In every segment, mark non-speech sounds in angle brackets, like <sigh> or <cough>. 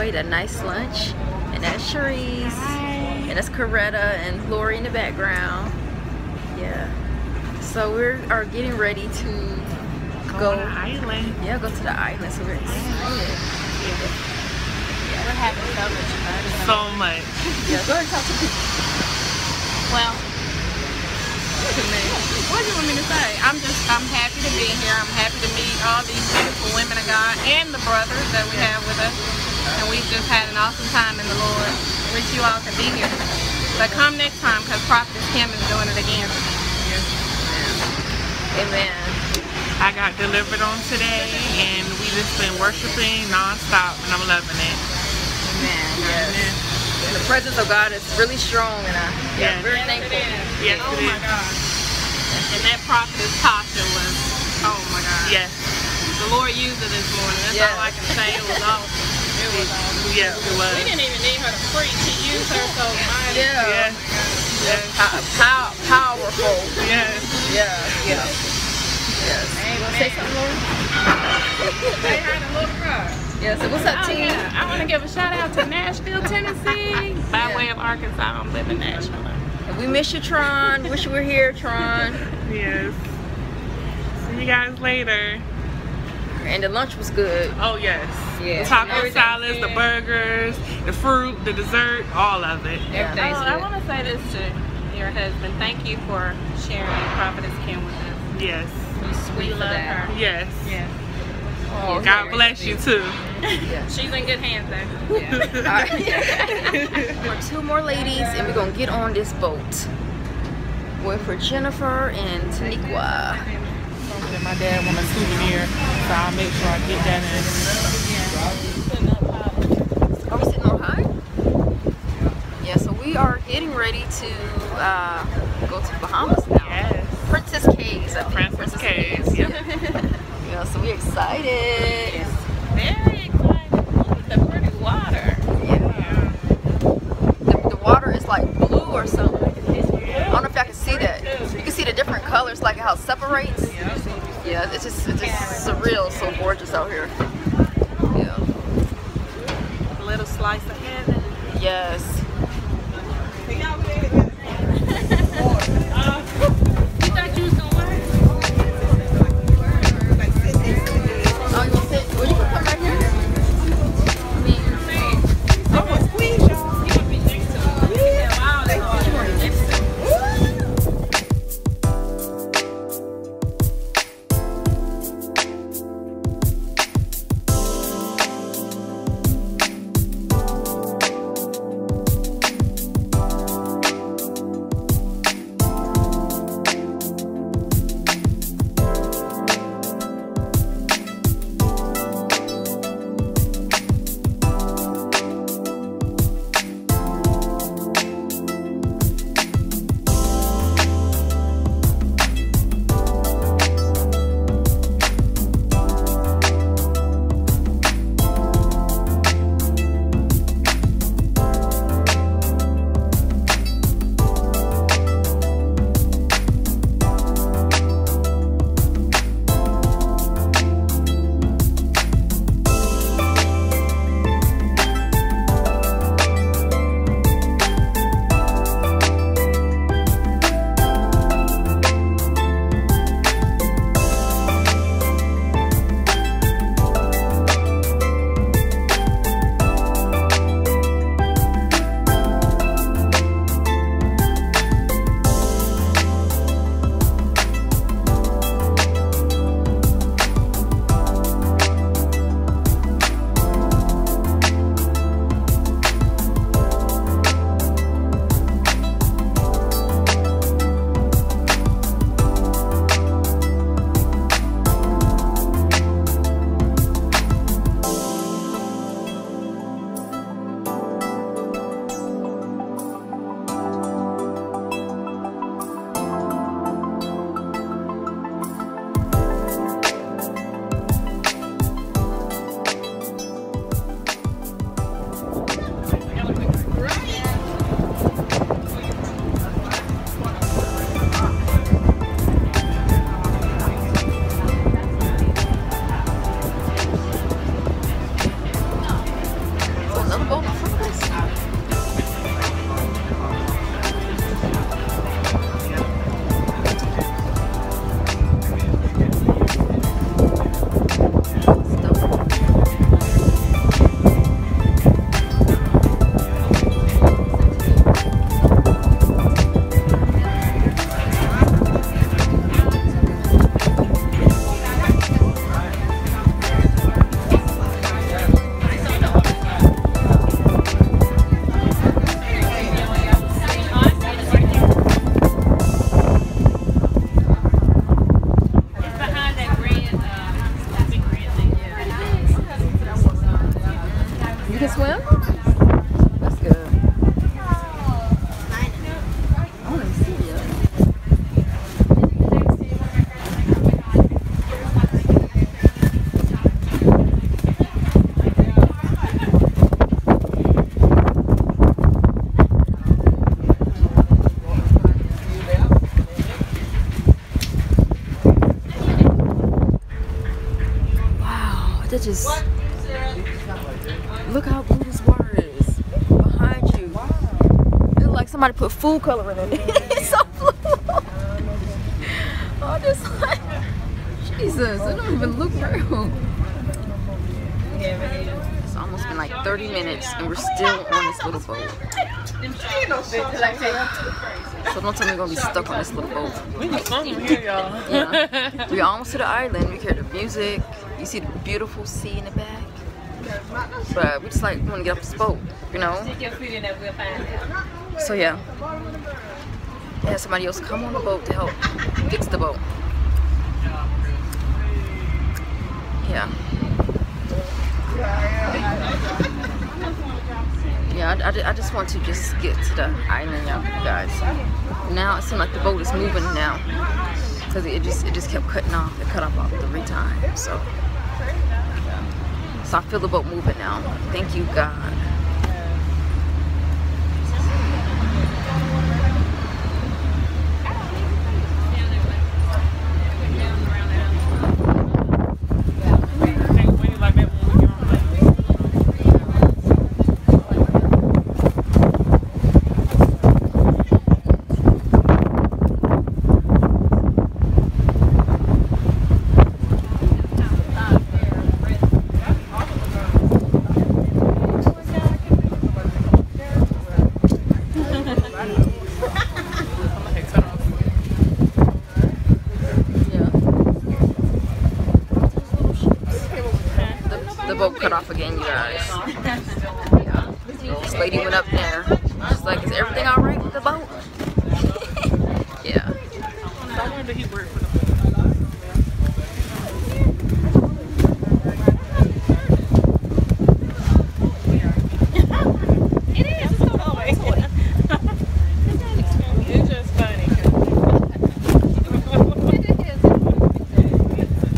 enjoyed a nice lunch. And that's Cherise. And that's Coretta and Lori in the background. Yeah. So we are getting ready to go, go to the island. Yeah, go to the island. So we're excited. Yeah. yeah. We're having so much fun. So much. <laughs> yeah, go ahead and talk to people. Well, what do you want me to say? I'm just, I'm happy to be here. I'm happy to meet all these beautiful women of God and the brothers that we have with us and we've just had an awesome time in the Lord. Wish you all could be here. But come next time because Prophetess Kim is doing it again. Yes. Amen. I got delivered on today and we just been worshiping non-stop and I'm loving it. Amen. Yes. Amen. And the presence of God is really strong and I'm yes. very thankful. Yes, oh my God. And that prophetess Tasha was, oh my God. Yes. The Lord used it this morning. That's yes. all I can say. It was awesome. It was. Yeah, it was. We didn't even need her to preach. He used her so mighty. Yeah. yeah. Yes. Pow powerful. Yes. Yeah. Yeah. Yes. Say something, Lauren? Say hi to little girl. Yeah, so what's up, oh, team? Yeah. I want to give a shout out to Nashville, Tennessee. <laughs> By yeah. way of Arkansas, I am living in Nashville. We miss you, Tron. Wish you were here, Tron. yes. See you guys later. And the lunch was good. Oh yes. Yeah. The taco salads, the burgers, the fruit, the dessert, all of it. Yeah. Oh, I want to say this to your husband. Thank you for sharing Prophetess Kim with us. Yes. You sweet love her. Yes. Yes. Oh, God bless you too. Yeah. <laughs> She's in good hands though. Yeah. <laughs> Right. <laughs> two more ladies and we're gonna get on this boat. Wait for Jennifer and Taniqua my dad want a souvenir, so I'll make sure I get that in. Are we sitting on high? Yeah, so we are getting ready to uh, go to Bahamas now. Yes. Princess I think. Princess, Cays, yeah. <laughs> yeah, so we're excited. Yes. Very excited. Look at the pretty water. Yeah. The, the water is like blue or something. I don't know if y'all can see that. You can see the different colors, like how it separates. Yeah, it's just, it's just surreal, so gorgeous out here. Yeah. A little slice of heaven. Yes. <laughs> somebody put food coloring in it. <laughs> it's so blue. <laughs> oh, this like Jesus, it don't even look real. It's almost been like 30 minutes and we're still on this little boat. So don't tell me we're gonna be stuck on this little boat. We can swim here, y'all. <laughs> Yeah. We're almost to the island. We hear the music. You see the beautiful sea in the back. But we just like want to get off this boat, you know? So yeah. They had somebody else come on the boat to help fix the boat. Yeah. Yeah, I, I I just want to just get to the island, y'all, guys. Now it seems like the boat is moving now, cause it just it just kept cutting off. It cut off about three times. So, so I feel the boat moving now. Thank you, God. Yeah. The, the boat cut off again, you guys. Yeah. This lady went up there. She's like, is everything all right with the boat? yeah. It is. It's always. It's just funny.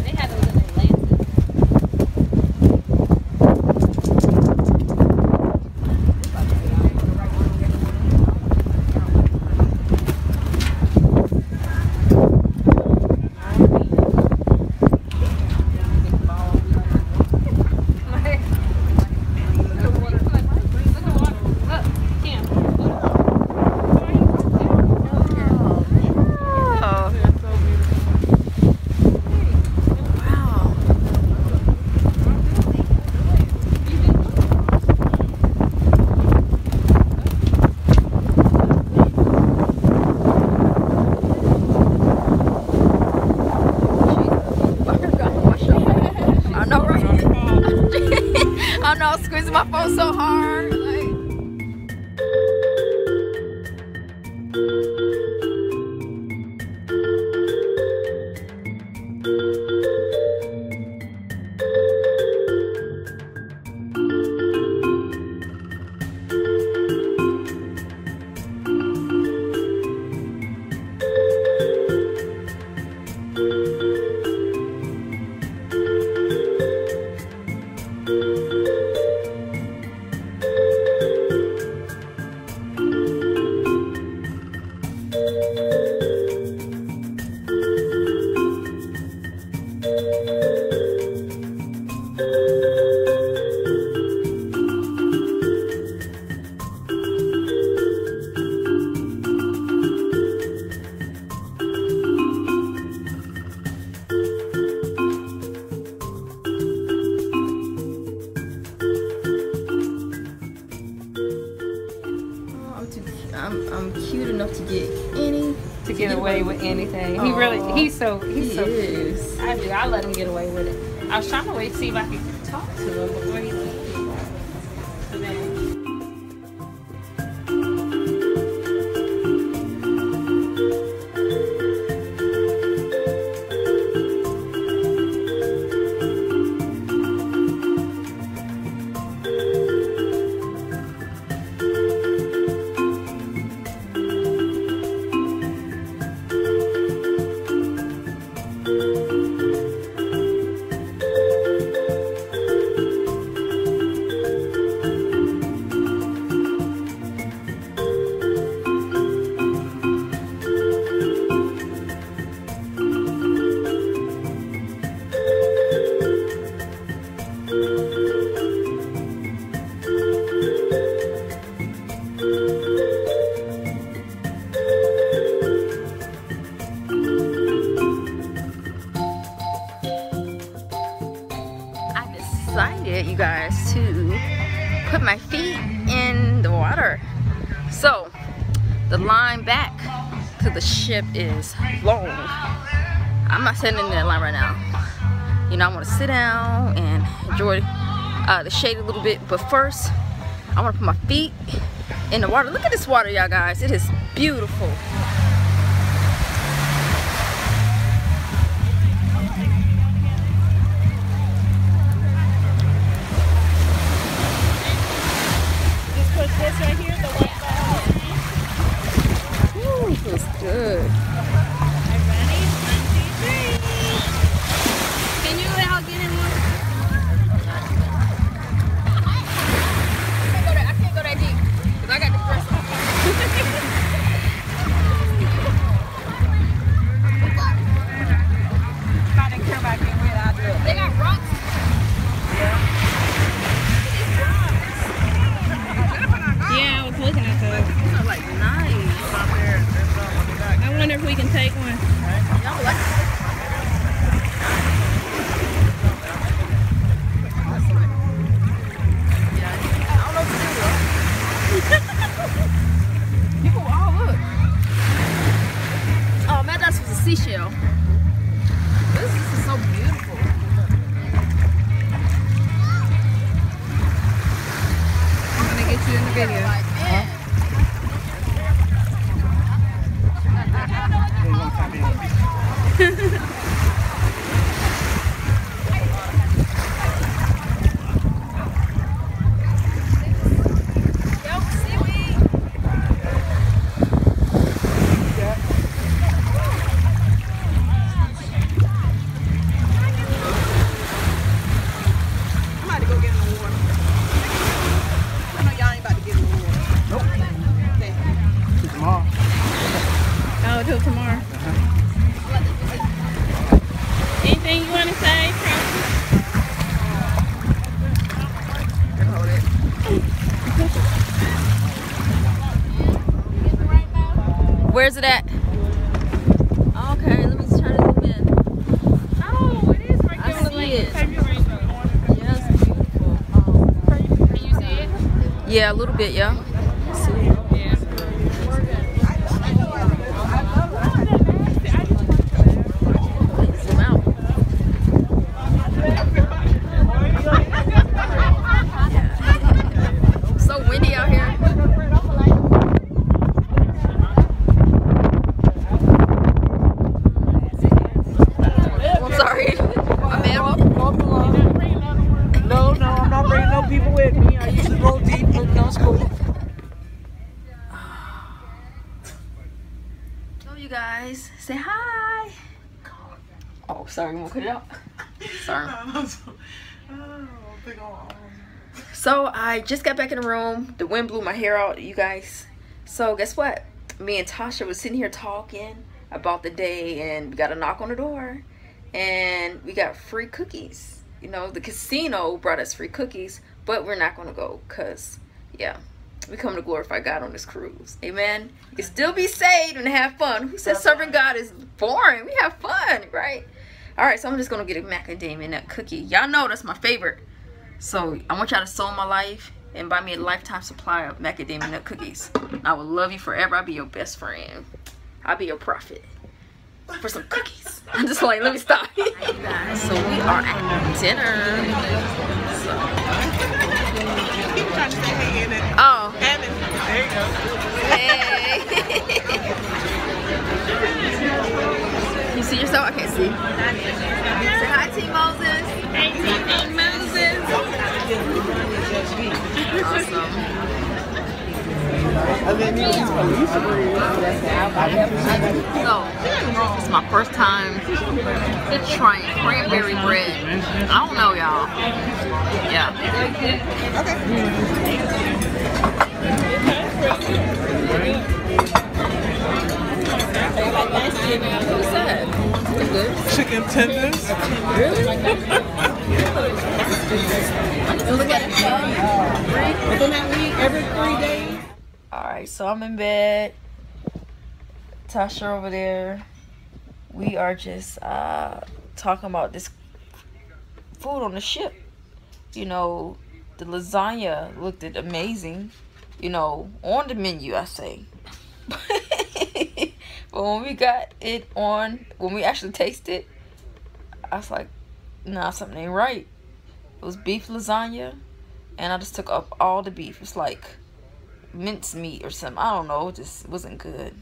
They had those in Atlanta. Oh. Wow. I know, right? I know, squeezing my phone so hard. Ship is long. I'm not sitting in that line right now. You know, I want to sit down and enjoy uh, the shade a little bit. But first, I want to put my feet in the water. Look at this water, y'all guys. It is beautiful. Oh look. Oh man, that's was a seashell. Tomorrow. Anything you want to say, Where's it at? Okay, let me try to zoom in. Oh, it is right there on the see lake. it. Baby. Yeah, it's beautiful. Um, Can you see it? yeah, a little bit, yeah. Yeah. Zoom out. Yeah. so windy out here. I'm sorry. My bad. No, no, I'm not bringing no people with me. I used to go deep in no school. So you guys, say hi. Oh, sorry, I'm gonna cut it out. Sorry. Oh. So I just got back in the room. The wind blew my hair out, you guys. So guess what? Me and Tasha was sitting here talking about the day, and we got a knock on the door, and we got free cookies. You know, the casino brought us free cookies, but we're not gonna go, cause yeah, we come to glorify God on this cruise. Amen. You can still be saved and have fun. Who says serving God is boring? We have fun, right? All right, so I'm just gonna get a macadamia nut cookie. Y'all know that's my favorite. So I want y'all to sow my life and buy me a lifetime supply of macadamia nut cookies. I will love you forever. I'll be your best friend. I'll be your prophet for some cookies. <laughs> I'm just like, let me stop. <laughs> so we are at dinner. Keep trying to say hey in it. Oh, And. There you go. hey. <laughs> you see yourself? I can't see. Say hi, T Moses. Hey, T.P. Moses. Awesome. So, it's my first time trying cranberry bread. I don't know, y'all. Yeah. What's that? Is it good? Chicken tenders. Look at it. Within that week, every three days. Alright, so I'm in bed. Tasha over there. We are just uh talking about this food on the ship. You know, the lasagna looked amazing, you know, on the menu, I say. <laughs> but when we got it on, when we actually tasted, it, I was like, nah, something ain't right. It was beef lasagna, and I just took up all the beef. It's like minced meat or something. I don't know. It just wasn't good.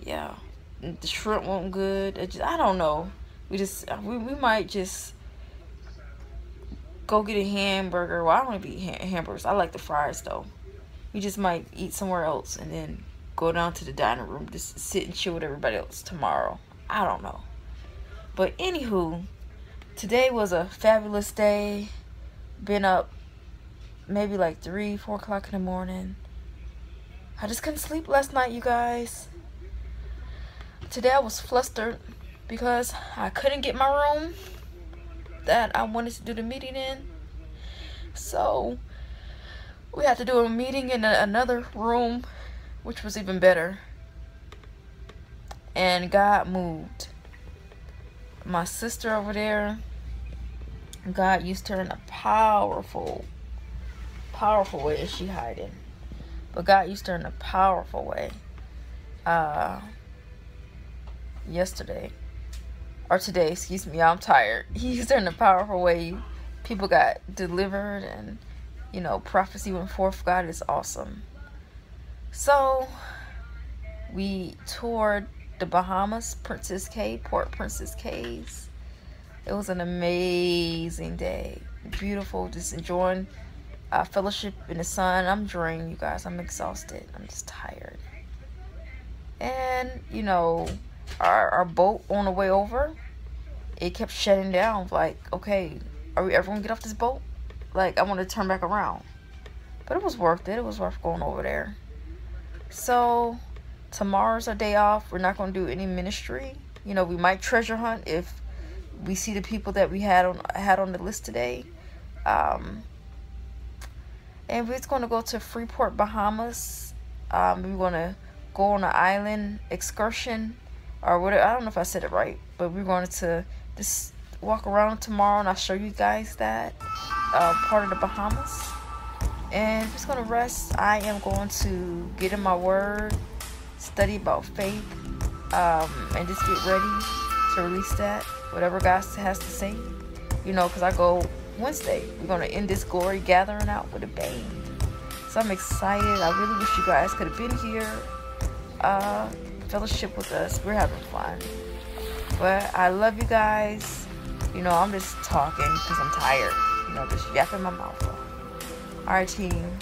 Yeah. The shrimp wasn't good. Just, I don't know. We just, we, we might just go get a hamburger. Well, I don't want to eat ha hamburgers. I like the fries, though. We just might eat somewhere else and then go down to the dining room. Just sit and chill with everybody else tomorrow. I don't know. But anywho, today was a fabulous day. Been up maybe like 3, 4 o'clock in the morning. I just couldn't sleep last night, you guys. Today I was flustered because I couldn't get my room that I wanted to do the meeting in. So we had to do a meeting in another room, which was even better. And God moved. My sister over there, God used her in a powerful, powerful way. Is she hiding? But God used her in a powerful way. Uh, yesterday. Or today, excuse me. I'm tired. <laughs> He used her in a powerful way. People got delivered and, you know, prophecy went forth. God is awesome. So, we toured the Bahamas, Princess Cay, Port Princess Cays. It was an amazing day. Beautiful, just enjoying uh, fellowship in the sun. I'm drained, you guys. I'm exhausted. I'm just tired. And, you know, our, our boat on the way over, it kept shutting down. Like, okay, are we ever going to get off this boat? Like, I want to turn back around. But it was worth it. It was worth going over there. So, tomorrow's our day off. We're not going to do any ministry. You know, we might treasure hunt if we see the people that we had on had on the list today. Um, and we're going to go to Freeport, Bahamas. Um, we're going to go on an island excursion or whatever. I don't know if I said it right, but we're going to just walk around tomorrow and I'll show you guys that uh, part of the Bahamas. And just going to rest. I am going to get in my word, study about faith, um, and just get ready to release that, whatever God has to say. You know, because I go Wednesday. We're to end this glory gathering out with a bang. So I'm excited. I really wish you guys could have been here. Uh, fellowship with us. We're having fun. But I love you guys. You know, I'm just talking because I'm tired. You know, just yapping my mouth off. Alright, team.